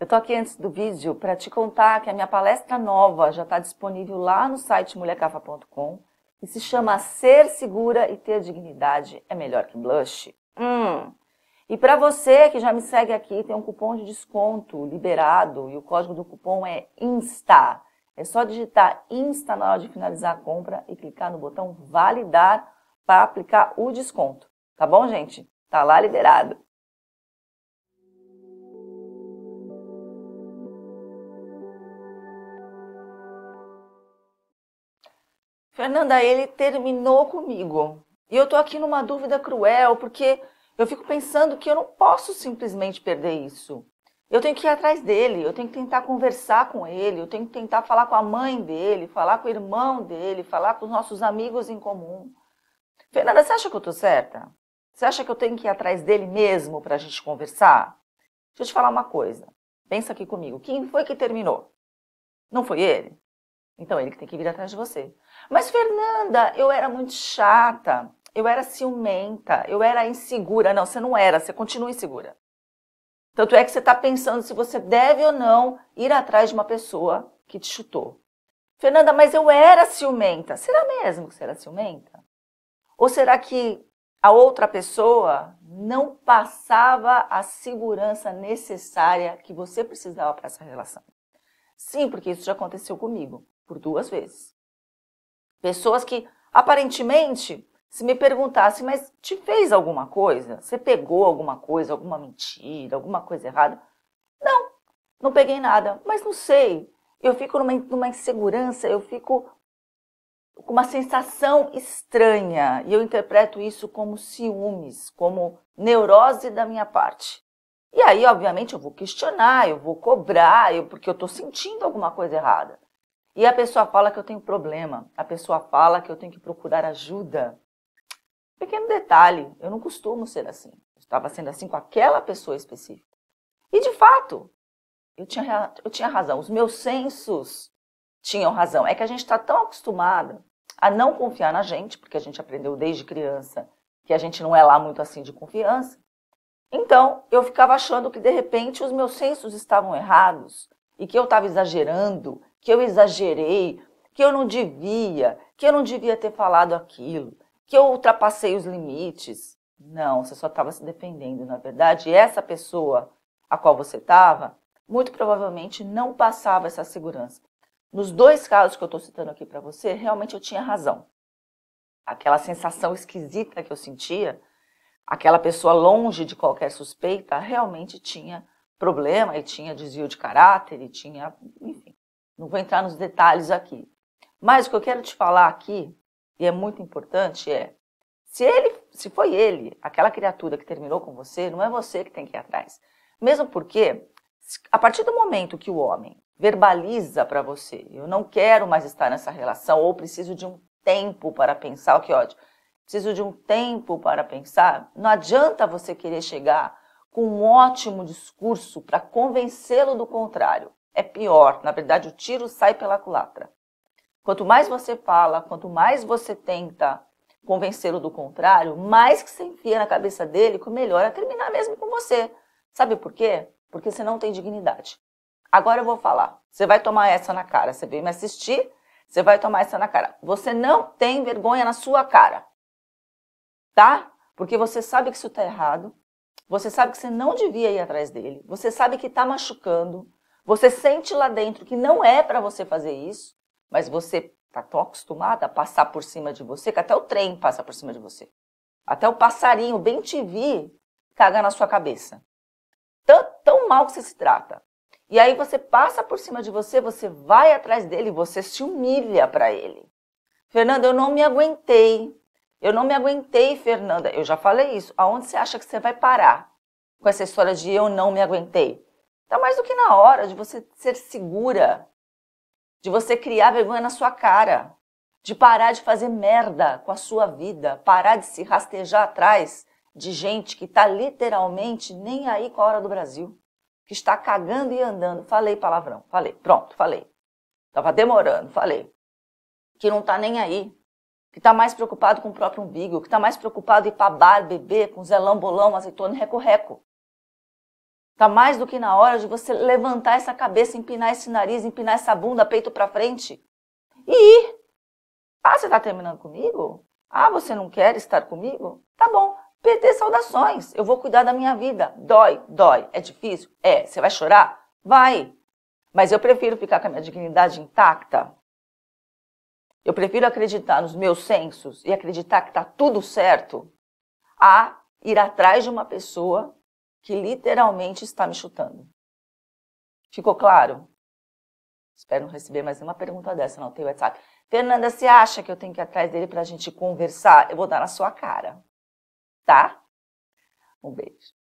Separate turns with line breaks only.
Eu tô aqui antes do vídeo para te contar que a minha palestra nova já está disponível lá no site mulhercava.com e se chama Ser Segura e Ter Dignidade é Melhor que Blush. Hum. E para você que já me segue aqui, tem um cupom de desconto liberado e o código do cupom é INSTA. É só digitar INSTA na hora de finalizar a compra e clicar no botão validar para aplicar o desconto. Tá bom, gente? Tá lá liberado. Fernanda, ele terminou comigo. E eu tô aqui numa dúvida cruel, porque eu fico pensando que eu não posso simplesmente perder isso. Eu tenho que ir atrás dele, eu tenho que tentar conversar com ele, eu tenho que tentar falar com a mãe dele, falar com o irmão dele, falar com os nossos amigos em comum. Fernanda, você acha que eu tô certa? Você acha que eu tenho que ir atrás dele mesmo para a gente conversar? Deixa eu te falar uma coisa. Pensa aqui comigo. Quem foi que terminou? Não foi ele? Então ele que tem que vir atrás de você. Mas, Fernanda, eu era muito chata, eu era ciumenta, eu era insegura. Não, você não era, você continua insegura. Tanto é que você está pensando se você deve ou não ir atrás de uma pessoa que te chutou. Fernanda, mas eu era ciumenta. Será mesmo que você era ciumenta? Ou será que a outra pessoa não passava a segurança necessária que você precisava para essa relação? Sim, porque isso já aconteceu comigo por duas vezes. Pessoas que, aparentemente, se me perguntassem, mas te fez alguma coisa? Você pegou alguma coisa, alguma mentira, alguma coisa errada? Não, não peguei nada, mas não sei. Eu fico numa, numa insegurança, eu fico com uma sensação estranha e eu interpreto isso como ciúmes, como neurose da minha parte. E aí, obviamente, eu vou questionar, eu vou cobrar, eu, porque eu estou sentindo alguma coisa errada. E a pessoa fala que eu tenho problema, a pessoa fala que eu tenho que procurar ajuda. Pequeno detalhe, eu não costumo ser assim. Eu estava sendo assim com aquela pessoa específica. E de fato, eu tinha, eu tinha razão, os meus sensos tinham razão. É que a gente está tão acostumada a não confiar na gente, porque a gente aprendeu desde criança que a gente não é lá muito assim de confiança. Então, eu ficava achando que de repente os meus sensos estavam errados e que eu estava exagerando que eu exagerei, que eu não devia, que eu não devia ter falado aquilo, que eu ultrapassei os limites. Não, você só estava se defendendo, na verdade. Essa pessoa a qual você estava, muito provavelmente não passava essa segurança. Nos dois casos que eu estou citando aqui para você, realmente eu tinha razão. Aquela sensação esquisita que eu sentia, aquela pessoa longe de qualquer suspeita, realmente tinha problema e tinha desvio de caráter e tinha, enfim, não vou entrar nos detalhes aqui. Mas o que eu quero te falar aqui, e é muito importante, é se ele, se foi ele, aquela criatura que terminou com você, não é você que tem que ir atrás. Mesmo porque, a partir do momento que o homem verbaliza para você, eu não quero mais estar nessa relação, ou preciso de um tempo para pensar, o que ódio, preciso de um tempo para pensar, não adianta você querer chegar com um ótimo discurso para convencê-lo do contrário é pior. Na verdade, o tiro sai pela culatra. Quanto mais você fala, quanto mais você tenta convencê-lo do contrário, mais que você enfia na cabeça dele, que o melhor é terminar mesmo com você. Sabe por quê? Porque você não tem dignidade. Agora eu vou falar. Você vai tomar essa na cara. Você veio me assistir, você vai tomar essa na cara. Você não tem vergonha na sua cara. Tá? Porque você sabe que isso está errado. Você sabe que você não devia ir atrás dele. Você sabe que está machucando. Você sente lá dentro que não é para você fazer isso, mas você está tão acostumada a passar por cima de você que até o trem passa por cima de você. Até o passarinho bem te vi caga na sua cabeça. Tão, tão mal que você se trata. E aí você passa por cima de você, você vai atrás dele, você se humilha para ele. Fernanda, eu não me aguentei. Eu não me aguentei, Fernanda. Eu já falei isso. Aonde você acha que você vai parar com essa história de eu não me aguentei? Está mais do que na hora de você ser segura, de você criar vergonha na sua cara, de parar de fazer merda com a sua vida, parar de se rastejar atrás de gente que está literalmente nem aí com a hora do Brasil, que está cagando e andando. Falei palavrão, falei, pronto, falei. Estava demorando, falei. Que não está nem aí, que está mais preocupado com o próprio umbigo, que está mais preocupado em ir para bar, beber, com zelão, bolão, azeitona e reco-reco Tá mais do que na hora de você levantar essa cabeça, empinar esse nariz, empinar essa bunda, peito para frente e ir. Ah, você tá terminando comigo? Ah, você não quer estar comigo? Tá bom. PT saudações. Eu vou cuidar da minha vida. Dói, dói. É difícil? É. Você vai chorar? Vai. Mas eu prefiro ficar com a minha dignidade intacta. Eu prefiro acreditar nos meus sensos e acreditar que está tudo certo a ir atrás de uma pessoa que literalmente está me chutando. Ficou claro? Espero não receber mais nenhuma pergunta dessa, não tem WhatsApp. Fernanda, você acha que eu tenho que ir atrás dele para a gente conversar? Eu vou dar na sua cara. Tá? Um beijo.